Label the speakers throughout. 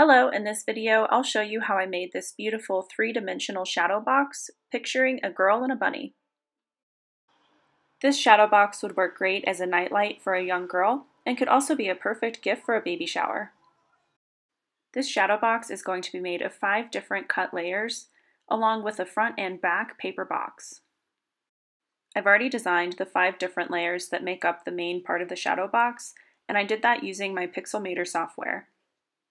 Speaker 1: Hello, in this video I'll show you how I made this beautiful three-dimensional shadow box picturing a girl and a bunny. This shadow box would work great as a nightlight for a young girl and could also be a perfect gift for a baby shower. This shadow box is going to be made of five different cut layers along with a front and back paper box. I've already designed the five different layers that make up the main part of the shadow box and I did that using my Pixelmator software.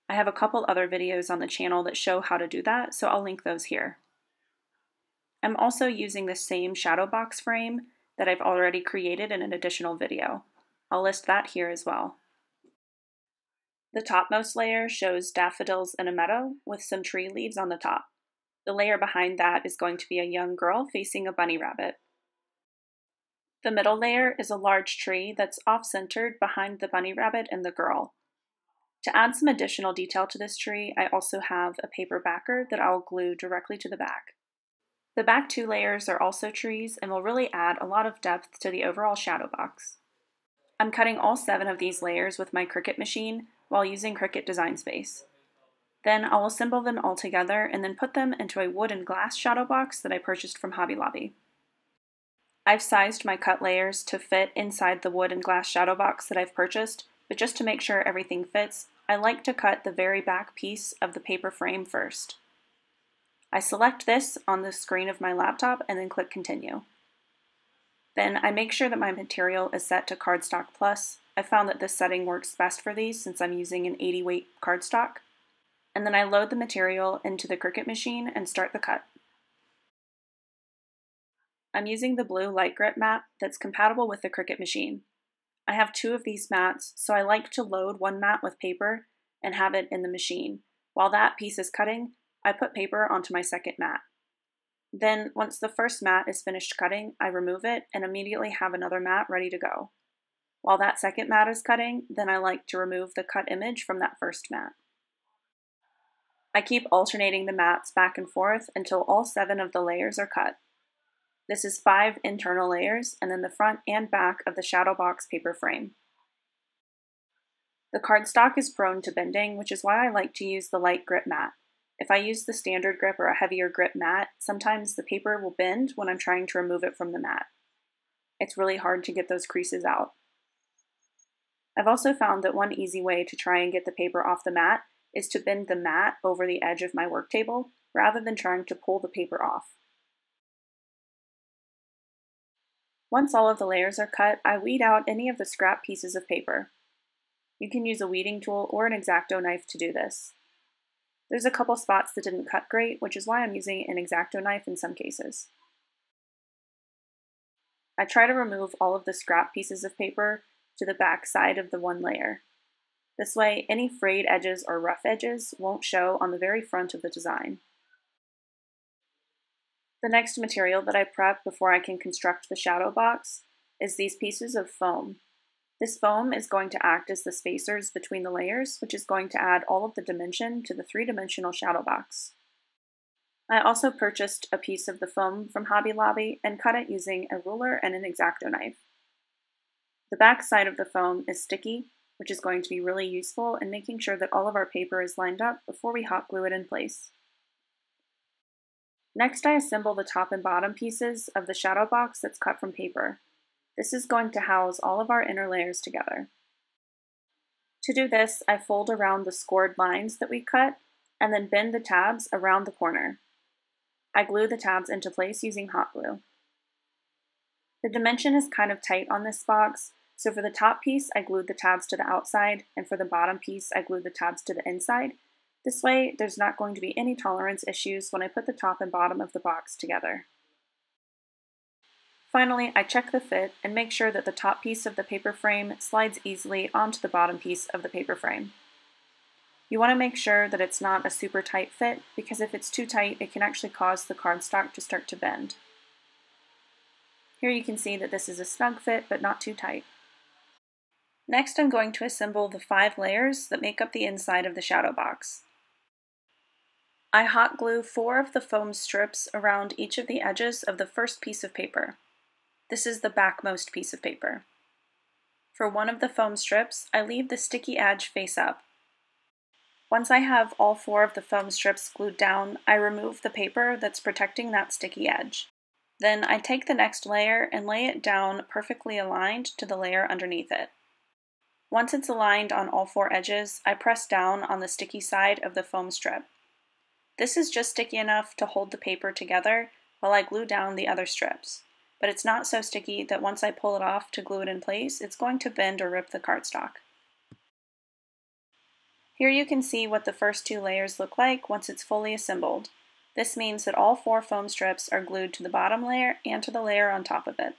Speaker 1: I have a couple other videos on the channel that show how to do that, so I'll link those here. I'm also using the same shadow box frame that I've already created in an additional video. I'll list that here as well. The topmost layer shows daffodils in a meadow with some tree leaves on the top. The layer behind that is going to be a young girl facing a bunny rabbit. The middle layer is a large tree that's off-centered behind the bunny rabbit and the girl. To add some additional detail to this tree, I also have a paper backer that I'll glue directly to the back. The back two layers are also trees and will really add a lot of depth to the overall shadow box. I'm cutting all seven of these layers with my Cricut machine while using Cricut Design Space. Then I'll assemble them all together and then put them into a wood and glass shadow box that I purchased from Hobby Lobby. I've sized my cut layers to fit inside the wood and glass shadow box that I've purchased but just to make sure everything fits, I like to cut the very back piece of the paper frame first. I select this on the screen of my laptop and then click Continue. Then I make sure that my material is set to Cardstock Plus. I found that this setting works best for these since I'm using an 80 weight cardstock. And then I load the material into the Cricut machine and start the cut. I'm using the blue light grip mat that's compatible with the Cricut machine. I have two of these mats, so I like to load one mat with paper and have it in the machine. While that piece is cutting, I put paper onto my second mat. Then, once the first mat is finished cutting, I remove it and immediately have another mat ready to go. While that second mat is cutting, then I like to remove the cut image from that first mat. I keep alternating the mats back and forth until all seven of the layers are cut. This is five internal layers and then the front and back of the shadow box paper frame. The cardstock is prone to bending, which is why I like to use the light grip mat. If I use the standard grip or a heavier grip mat, sometimes the paper will bend when I'm trying to remove it from the mat. It's really hard to get those creases out. I've also found that one easy way to try and get the paper off the mat is to bend the mat over the edge of my work table rather than trying to pull the paper off. Once all of the layers are cut, I weed out any of the scrap pieces of paper. You can use a weeding tool or an X-Acto knife to do this. There's a couple spots that didn't cut great, which is why I'm using an X-Acto knife in some cases. I try to remove all of the scrap pieces of paper to the back side of the one layer. This way, any frayed edges or rough edges won't show on the very front of the design. The next material that I prep before I can construct the shadow box is these pieces of foam. This foam is going to act as the spacers between the layers, which is going to add all of the dimension to the three-dimensional shadow box. I also purchased a piece of the foam from Hobby Lobby and cut it using a ruler and an X-Acto knife. The back side of the foam is sticky, which is going to be really useful in making sure that all of our paper is lined up before we hot glue it in place. Next I assemble the top and bottom pieces of the shadow box that's cut from paper. This is going to house all of our inner layers together. To do this, I fold around the scored lines that we cut and then bend the tabs around the corner. I glue the tabs into place using hot glue. The dimension is kind of tight on this box, so for the top piece I glued the tabs to the outside, and for the bottom piece I glued the tabs to the inside, this way, there's not going to be any tolerance issues when I put the top and bottom of the box together. Finally, I check the fit and make sure that the top piece of the paper frame slides easily onto the bottom piece of the paper frame. You want to make sure that it's not a super tight fit because if it's too tight, it can actually cause the cardstock to start to bend. Here you can see that this is a snug fit, but not too tight. Next, I'm going to assemble the five layers that make up the inside of the shadow box. I hot glue four of the foam strips around each of the edges of the first piece of paper. This is the backmost piece of paper. For one of the foam strips, I leave the sticky edge face up. Once I have all four of the foam strips glued down, I remove the paper that's protecting that sticky edge. Then I take the next layer and lay it down perfectly aligned to the layer underneath it. Once it's aligned on all four edges, I press down on the sticky side of the foam strip. This is just sticky enough to hold the paper together while I glue down the other strips, but it's not so sticky that once I pull it off to glue it in place, it's going to bend or rip the cardstock. Here you can see what the first two layers look like once it's fully assembled. This means that all four foam strips are glued to the bottom layer and to the layer on top of it.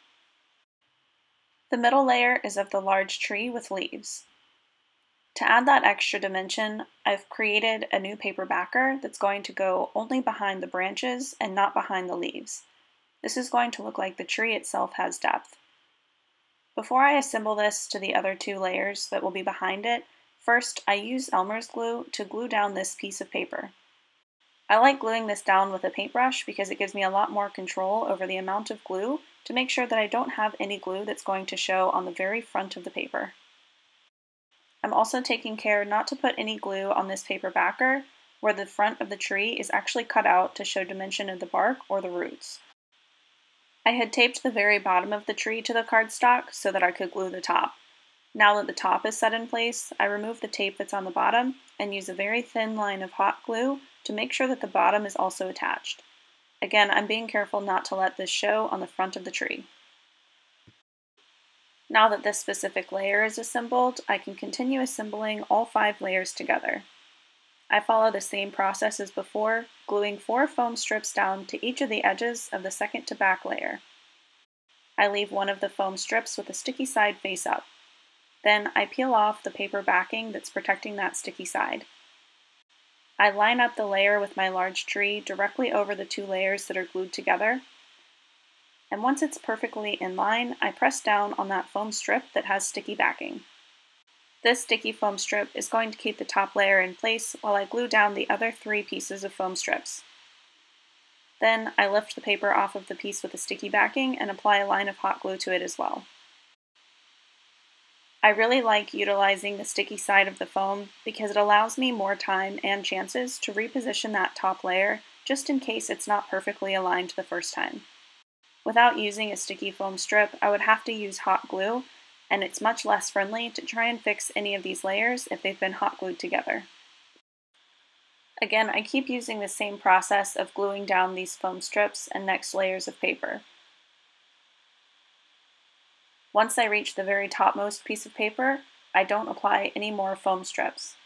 Speaker 1: The middle layer is of the large tree with leaves. To add that extra dimension, I've created a new paper backer that's going to go only behind the branches and not behind the leaves. This is going to look like the tree itself has depth. Before I assemble this to the other two layers that will be behind it, First, I use Elmer's glue to glue down this piece of paper. I like gluing this down with a paintbrush because it gives me a lot more control over the amount of glue to make sure that I don't have any glue that's going to show on the very front of the paper. I'm also taking care not to put any glue on this paper backer where the front of the tree is actually cut out to show dimension of the bark or the roots. I had taped the very bottom of the tree to the cardstock so that I could glue the top. Now that the top is set in place, I remove the tape that's on the bottom and use a very thin line of hot glue to make sure that the bottom is also attached. Again, I'm being careful not to let this show on the front of the tree. Now that this specific layer is assembled, I can continue assembling all five layers together. I follow the same process as before, gluing four foam strips down to each of the edges of the second to back layer. I leave one of the foam strips with the sticky side face up. Then I peel off the paper backing that's protecting that sticky side. I line up the layer with my large tree directly over the two layers that are glued together. And once it's perfectly in line, I press down on that foam strip that has sticky backing. This sticky foam strip is going to keep the top layer in place while I glue down the other three pieces of foam strips. Then I lift the paper off of the piece with the sticky backing and apply a line of hot glue to it as well. I really like utilizing the sticky side of the foam because it allows me more time and chances to reposition that top layer just in case it's not perfectly aligned the first time. Without using a sticky foam strip, I would have to use hot glue, and it's much less friendly to try and fix any of these layers if they've been hot glued together. Again, I keep using the same process of gluing down these foam strips and next layers of paper. Once I reach the very topmost piece of paper, I don't apply any more foam strips.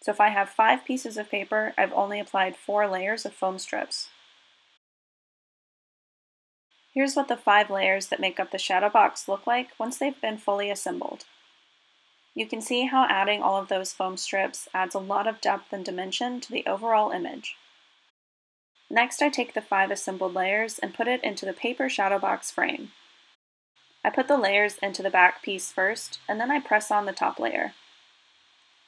Speaker 1: So if I have five pieces of paper, I've only applied four layers of foam strips. Here's what the five layers that make up the shadow box look like once they've been fully assembled. You can see how adding all of those foam strips adds a lot of depth and dimension to the overall image. Next I take the five assembled layers and put it into the paper shadow box frame. I put the layers into the back piece first, and then I press on the top layer.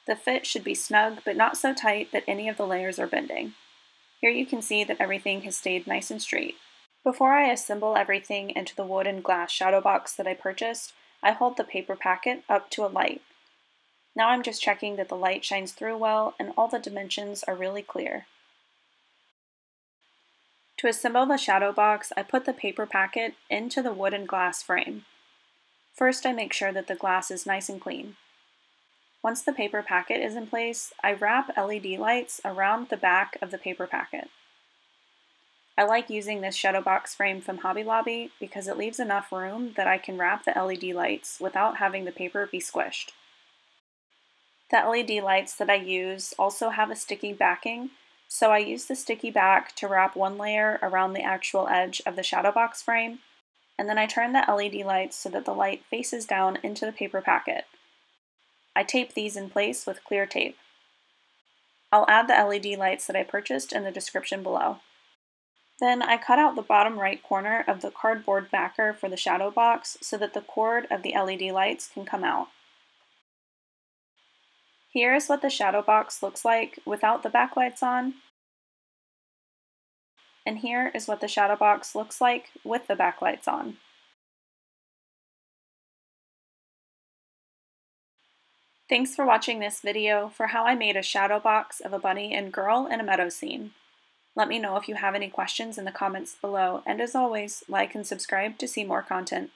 Speaker 1: The fit should be snug, but not so tight that any of the layers are bending. Here you can see that everything has stayed nice and straight. Before I assemble everything into the wood and glass shadow box that I purchased, I hold the paper packet up to a light. Now I'm just checking that the light shines through well and all the dimensions are really clear. To assemble the shadow box, I put the paper packet into the wood and glass frame. First, I make sure that the glass is nice and clean. Once the paper packet is in place, I wrap LED lights around the back of the paper packet. I like using this shadow box frame from Hobby Lobby because it leaves enough room that I can wrap the LED lights without having the paper be squished. The LED lights that I use also have a sticky backing so I use the sticky back to wrap one layer around the actual edge of the shadow box frame, and then I turn the LED lights so that the light faces down into the paper packet. I tape these in place with clear tape. I'll add the LED lights that I purchased in the description below. Then I cut out the bottom right corner of the cardboard backer for the shadow box so that the cord of the LED lights can come out. Here is what the shadow box looks like without the backlights on. And here is what the shadow box looks like with the backlights on. Thanks for watching this video for how I made a shadow box of a bunny and girl in a meadow scene. Let me know if you have any questions in the comments below, and as always, like and subscribe to see more content.